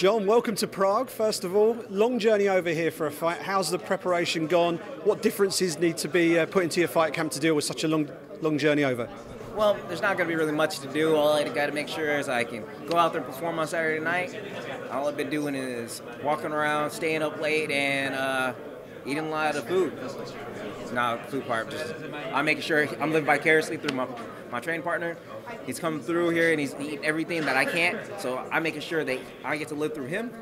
John, welcome to Prague. First of all, long journey over here for a fight. How's the preparation gone? What differences need to be uh, put into your fight camp to deal with such a long, long journey over? Well, there's not going to be really much to do. All I got to make sure is I can go out there and perform on Saturday night. All I've been doing is walking around, staying up late, and uh, eating a lot of food. It's not food part, just I'm making sure I'm living vicariously through my my training partner. He's coming through here and he's eating everything that I can't. So I'm making sure that I get to live through him.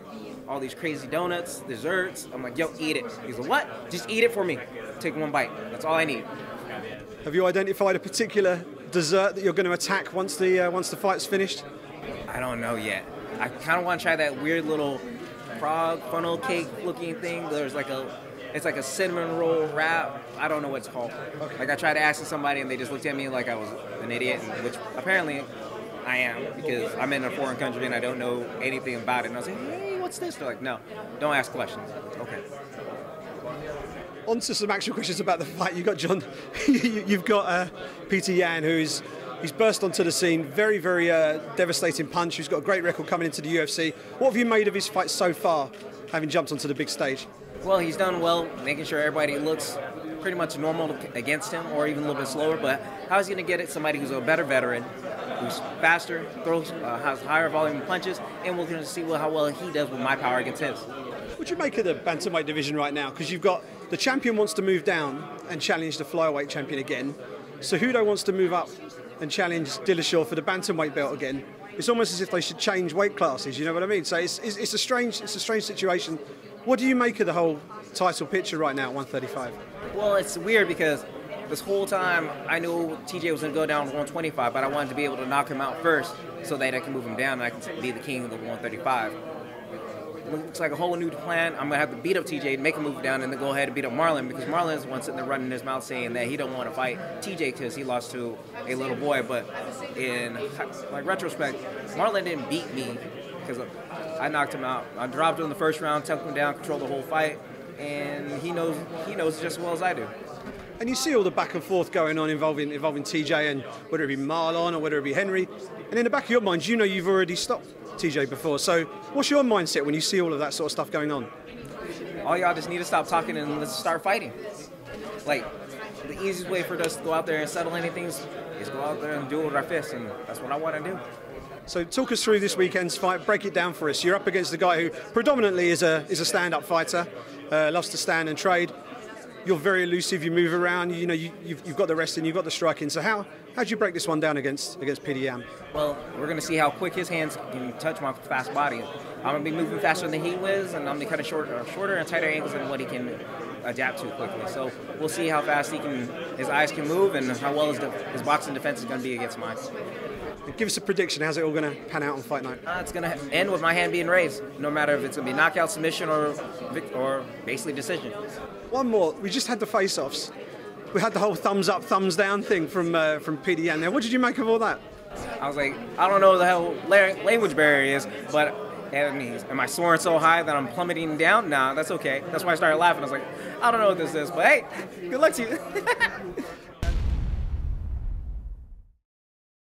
All these crazy donuts, desserts. I'm like, yo, eat it. He's like, what? Just eat it for me. Take one bite. That's all I need. Have you identified a particular dessert that you're going to attack once the uh, once the fight's finished? I don't know yet. I kind of want to try that weird little frog funnel cake looking thing. There's like a it's like a cinnamon roll wrap. I don't know what it's called. Okay. Like I tried to ask somebody and they just looked at me like I was an idiot, which apparently I am because I'm in a foreign country and I don't know anything about it. And I was like, hey, what's this? They're like, no, don't ask questions. Okay. On to some actual questions about the fight. You've got John, you've got uh, Peter Yan, who's he's burst onto the scene, very, very uh, devastating punch, who's got a great record coming into the UFC. What have you made of his fight so far, having jumped onto the big stage? Well, he's done well, making sure everybody looks pretty much normal against him, or even a little bit slower. But how is he going to get it? Somebody who's a better veteran, who's faster, throws, uh, has higher volume punches, and we're going to see how well he does with my power against his. What do you make of the bantamweight division right now? Because you've got the champion wants to move down and challenge the flyweight champion again. Cejudo wants to move up and challenge Dillashaw for the bantamweight belt again. It's almost as if they should change weight classes. You know what I mean? So it's, it's, it's a strange it's a strange situation what do you make of the whole title picture right now at 135? Well, it's weird because this whole time I knew TJ was going to go down to 125, but I wanted to be able to knock him out first so that I can move him down and I can be the king of the 135. Looks like a whole new plan. I'm gonna have to beat up TJ, make a move down, and then go ahead and beat up Marlon because Marlon is one sitting there running his mouth saying that he don't want to fight TJ because he lost to a little boy. But in like retrospect, Marlon didn't beat me because I knocked him out. I dropped him in the first round, took him down, controlled the whole fight, and he knows he knows just as well as I do. And you see all the back and forth going on involving involving TJ and whether it be Marlon or whether it be Henry. And in the back of your mind, you know you've already stopped TJ before. So what's your mindset when you see all of that sort of stuff going on? All y'all just need to stop talking and let's start fighting. Like the easiest way for us to go out there and settle anything is go out there and do it with our fists, and that's what I want to do. So talk us through this weekend's fight. Break it down for us. You're up against a guy who predominantly is a is a stand-up fighter, uh, loves to stand and trade. You're very elusive. You move around. You know you, have you've got the wrestling, you've got the striking. So how how do you break this one down against against PDM? Well, we're going to see how quick his hands can touch my fast body. I'm going to be moving faster than he was, and I'm going to cut a shorter, shorter and tighter angles than what he can adapt to quickly. So we'll see how fast he can, his eyes can move, and how well his, his boxing defense is going to be against mine. Give us a prediction. How's it all going to pan out on fight night? Uh, it's going to end with my hand being raised, no matter if it's going to be knockout, submission, or or basically decision. One more. We just had the face-offs. We had the whole thumbs up, thumbs down thing from uh, from Yan. Now, what did you make of all that? I was like, I don't know what the hell language barrier is, but I mean, am I soaring so high that I'm plummeting down? Nah, that's okay. That's why I started laughing. I was like, I don't know what this is, but hey, good luck to you.